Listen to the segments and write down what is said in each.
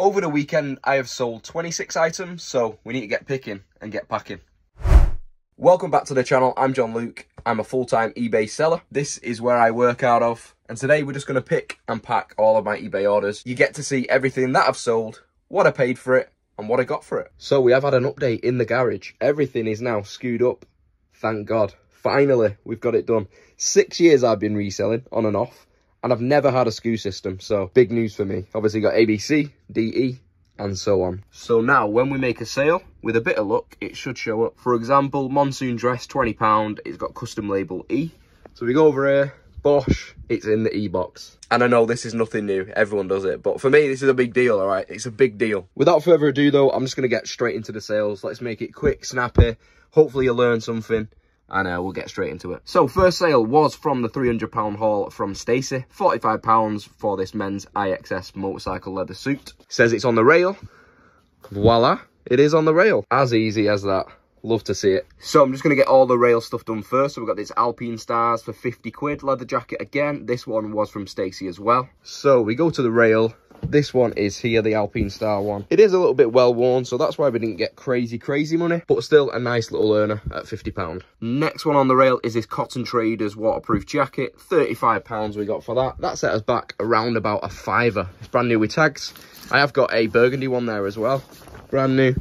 Over the weekend, I have sold 26 items, so we need to get picking and get packing. Welcome back to the channel. I'm Jon Luc. I'm a full-time eBay seller. This is where I work out of. And today we're just going to pick and pack all of my eBay orders. You get to see everything that I've sold, what I paid for it, and what I got for it. So we have had an update in the garage. Everything is now SKU'd up. Thank God. Finally, we've got it done. Six years I've been reselling on and off, and I've never had a SKU system. So big news for me. Obviously got ABC, DE, and so on. So now when we make a sale, with a bit of luck, it should show up. For example, Monsoon Dress, £20. It's got custom label E. So we go over here, Bosch, it's in the E-box. And I know this is nothing new, everyone does it, but for me, this is a big deal, all right? It's a big deal. Without further ado though, I'm just gonna get straight into the sales. Let's make it quick, snappy. Hopefully you learn something and uh, we'll get straight into it. So first sale was from the £300 haul from Stacey. £45 for this men's IXS motorcycle leather suit. Says it's on the rail. Voila, it is on the rail. As easy as that. Love to see it. So I'm just going to get all the rail stuff done first. So we've got this Alpinestars for 50 quid leather jacket again. This one was from Stacey as well. So we go to the rail. This one is here, the Alpine Star one. It is a little bit well worn, so that's why we didn't get crazy, crazy money, but still a nice little earner at £50. Next one on the rail is this Cotton Traders waterproof jacket. £35 we got for that. That set us back around about a fiver. It's brand new with tags. I have got a burgundy one there as well. Brand new.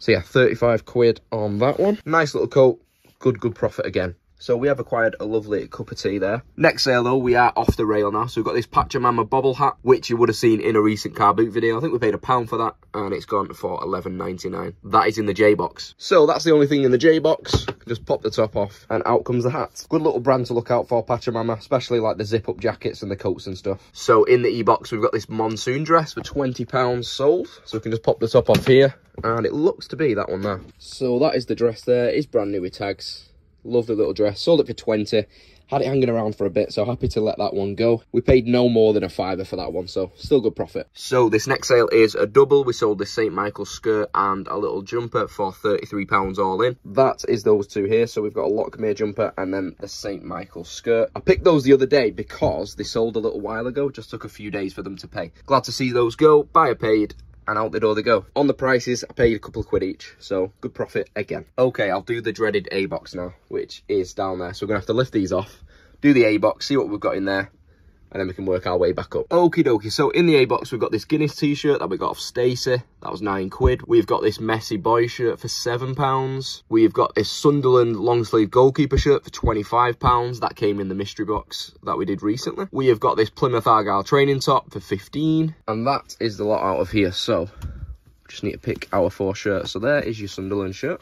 So yeah, 35 quid on that one. Nice little coat. Good, good profit again. So we have acquired a lovely cup of tea there. Next sale though, we are off the rail now. So we've got this Pachamama bobble hat, which you would have seen in a recent car boot video. I think we paid a pound for that and it's gone for 11.99. That is in the J box. So that's the only thing in the J box. Just pop the top off and out comes the hat. Good little brand to look out for, Pachamama, especially like the zip up jackets and the coats and stuff. So in the E box, we've got this monsoon dress for 20 pounds sold. So we can just pop the top off here and it looks to be that one there. So that is the dress there. It's brand new with tags. Lovely little dress. Sold it for 20. Had it hanging around for a bit, so happy to let that one go. We paid no more than a fiver for that one, so still good profit. So this next sale is a double. We sold this St. Michael's skirt and a little jumper for £33 all in. That is those two here. So we've got a Lockmere jumper and then the St. Michael's skirt. I picked those the other day because they sold a little while ago. Just took a few days for them to pay. Glad to see those go. Buyer paid and out the door they go. On the prices, I paid a couple of quid each, so good profit again. Okay, I'll do the dreaded A-box now, which is down there. So we're to have to lift these off, do the A-box, see what we've got in there, and then we can work our way back up. Okie dokie, so in the A-box, we've got this Guinness t-shirt that we got off Stacey. That was nine quid. We've got this Messi Boy shirt for seven pounds. We've got this Sunderland long sleeve goalkeeper shirt for 25 pounds. That came in the mystery box that we did recently. We have got this Plymouth Argyle training top for 15. And that is the lot out of here. So just need to pick our four shirts. So there is your Sunderland shirt,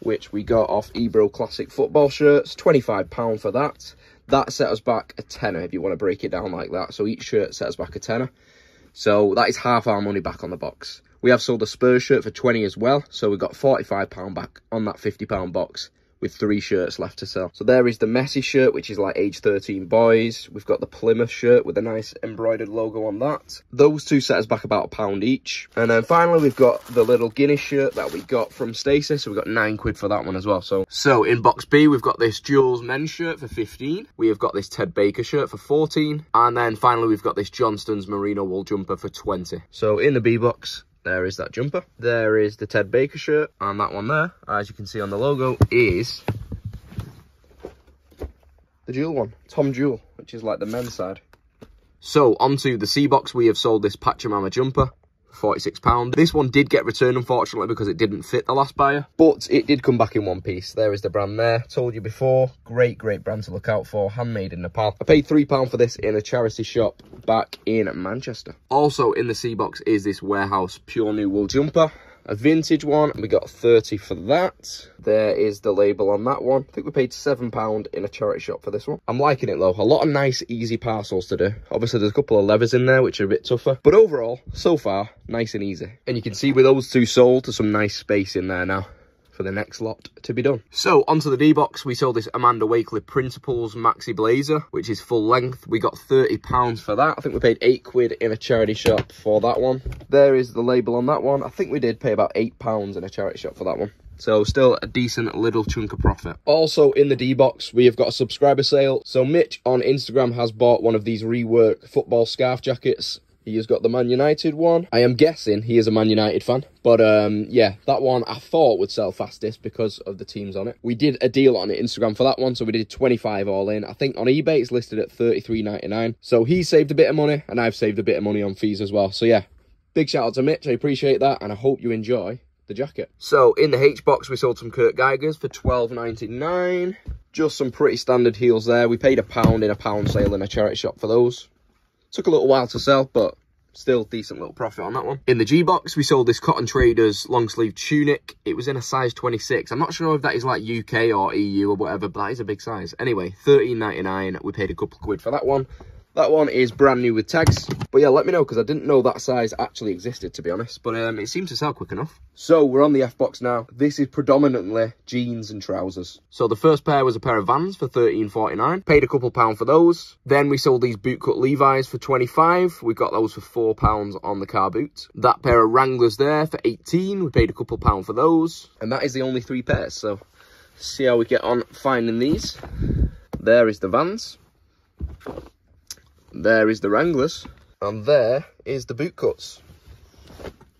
which we got off Ebro Classic football shirts. 25 pound for that. That set us back a tenner if you want to break it down like that. So each shirt set us back a tenner. So that is half our money back on the box. We have sold a Spurs shirt for 20 as well. So we've got £45 back on that £50 box with three shirts left to sell. So there is the Messi shirt, which is like age 13 boys. We've got the Plymouth shirt with a nice embroidered logo on that. Those two set us back about a pound each. And then finally, we've got the little Guinness shirt that we got from Stacey. So we got nine quid for that one as well. So, so in box B, we've got this Joules men's shirt for 15. We have got this Ted Baker shirt for 14. And then finally, we've got this Johnston's merino wool jumper for 20. So in the B box, there is that jumper. There is the Ted Baker shirt. And that one there, as you can see on the logo, is the Joule one. Tom Joule, which is like the men's side. So, onto the C box, we have sold this Pachamama jumper. £46. This one did get returned, unfortunately, because it didn't fit the last buyer. But it did come back in one piece. There is the brand there. Told you before. Great, great brand to look out for. Handmade in Nepal. I paid £3 for this in a charity shop back in Manchester. Also in the C box is this Warehouse Pure New Wool jumper a vintage one. We got 30 for that. There is the label on that one. I think we paid £7 in a charity shop for this one. I'm liking it though. A lot of nice, easy parcels to do. Obviously, there's a couple of levers in there, which are a bit tougher. But overall, so far, nice and easy. And you can see with those two sold, there's some nice space in there now for the next lot to be done. So onto the D-box, we sold this Amanda Wakeley Principles Maxi Blazer, which is full length. We got £30 for that. I think we paid eight quid in a charity shop for that one. There is the label on that one. I think we did pay about eight pounds in a charity shop for that one. So still a decent little chunk of profit. Also in the D-Box, we have got a subscriber sale. So Mitch on Instagram has bought one of these rework football scarf jackets He has got the Man United one. I am guessing he is a Man United fan. But um, yeah, that one I thought would sell fastest because of the teams on it. We did a deal on Instagram for that one, so we did 25 all in. I think on eBay it's listed at 33.99. So he saved a bit of money, and I've saved a bit of money on fees as well. So yeah, big shout out to Mitch. I appreciate that, and I hope you enjoy the jacket. So in the H box, we sold some Kurt Geigers for 12.99. Just some pretty standard heels there. We paid a pound in a pound sale in a charity shop for those. Took a little while to sell, but still decent little profit on that one. In the G box, we sold this Cotton Traders long sleeve tunic. It was in a size 26. I'm not sure if that is like UK or EU or whatever, but that is a big size. Anyway, 13.99. We paid a couple quid for that one. That one is brand new with tags. But yeah, let me know because I didn't know that size actually existed, to be honest. But um, it seemed to sell quick enough. So we're on the F-Box now. This is predominantly jeans and trousers. So the first pair was a pair of Vans for 13.49. Paid a couple pound for those. Then we sold these bootcut Levi's for 25. We got those for four pounds on the car boot. That pair of Wranglers there for 18. We paid a couple pound for those. And that is the only three pairs. So see how we get on finding these. There is the Vans. There is the Wranglers. And there is the boot cuts.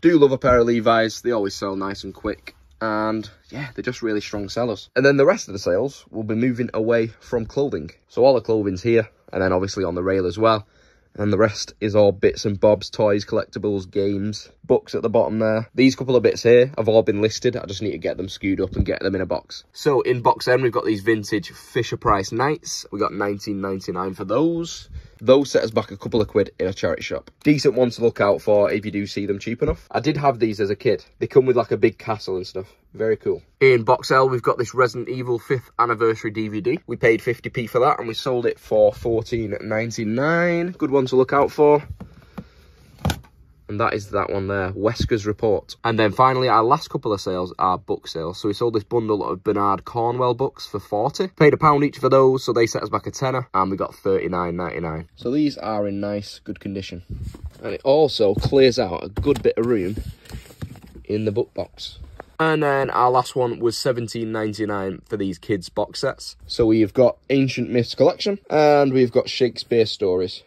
Do love a pair of Levi's. They always sell nice and quick. And yeah, they're just really strong sellers. And then the rest of the sales will be moving away from clothing. So all the clothing's here. And then obviously on the rail as well. And the rest is all bits and bobs, toys, collectibles, games, books at the bottom there. These couple of bits here have all been listed. I just need to get them SKU'd up and get them in a box. So in box M, we've got these vintage Fisher Price Knights. We got 19.99 for those. Those set us back a couple of quid in a charity shop. Decent one to look out for if you do see them cheap enough. I did have these as a kid. They come with like a big castle and stuff. Very cool. In box L, we've got this Resident Evil 5th anniversary DVD. We paid 50p for that and we sold it for 14.99. Good one to look out for. And that is that one there, Wesker's Report. And then finally, our last couple of sales are book sales. So we sold this bundle of Bernard Cornwell books for 40. Paid a pound each for those, so they set us back a tenner. And we got 39.99. So these are in nice, good condition. And it also clears out a good bit of room in the book box. And then our last one was 17.99 for these kids box sets. So we've got Ancient Myths Collection and we've got Shakespeare Stories.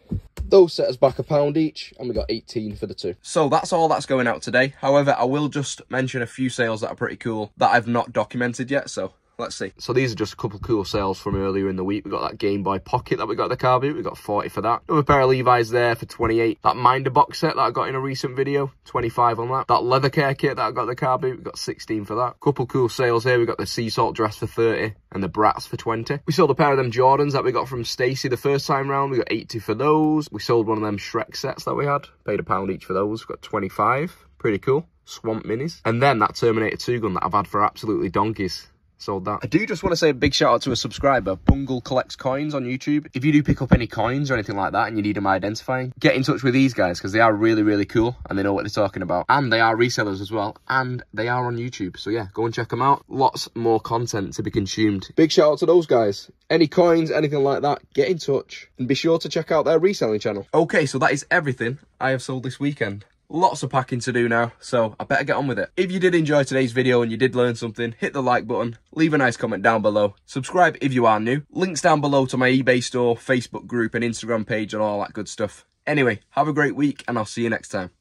Those set us back a pound each, and we got 18 for the two. So that's all that's going out today. However, I will just mention a few sales that are pretty cool that I've not documented yet, so Let's see. So these are just a couple cool sales from earlier in the week. We got that Game Boy Pocket that we got the car boot. We got 40 for that. Another pair of Levi's there for 28. That Minder box set that I got in a recent video, 25 on that. That leather care kit that I got the car boot, we got 16 for that. Couple cool sales here. We got the sea salt dress for 30 and the Bratz for 20. We sold a pair of them Jordans that we got from Stacey the first time round. We got 80 for those. We sold one of them Shrek sets that we had. Paid a pound each for those. Got 25. Pretty cool. Swamp Minis. And then that Terminator 2 gun that I've had for absolutely donkeys sold that. I do just want to say a big shout out to a subscriber, Bungle Collects Coins on YouTube. If you do pick up any coins or anything like that and you need them identifying, get in touch with these guys because they are really, really cool and they know what they're talking about. And they are resellers as well and they are on YouTube. So yeah, go and check them out. Lots more content to be consumed. Big shout out to those guys. Any coins, anything like that, get in touch and be sure to check out their reselling channel. Okay, so that is everything I have sold this weekend. Lots of packing to do now, so I better get on with it. If you did enjoy today's video and you did learn something, hit the like button, leave a nice comment down below, subscribe if you are new, links down below to my eBay store, Facebook group and Instagram page and all that good stuff. Anyway, have a great week and I'll see you next time.